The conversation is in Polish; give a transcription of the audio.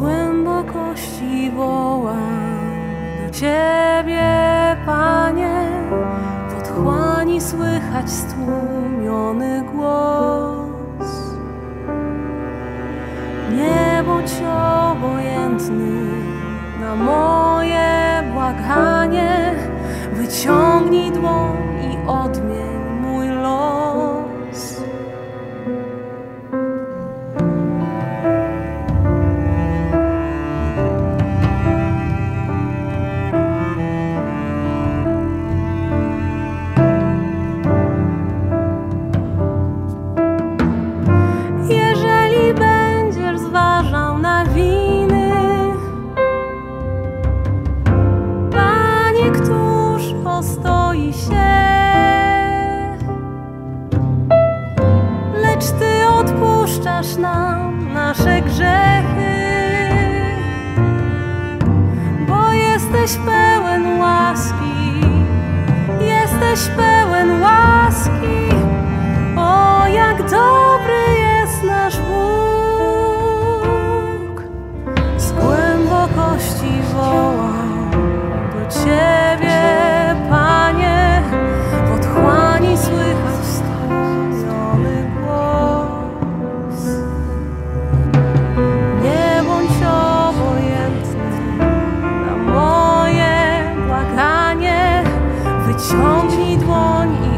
głębokości wołam do Ciebie, Panie, w otchłani słychać stłumiony głos. Nie bądź obojętny na moje błaganie, wyciągnij dłoń i odmień. Nasze grzechy, bo jesteś pełen łaski, jesteś pełen łaski. Na moje błaganie, wyciągnij dłoń i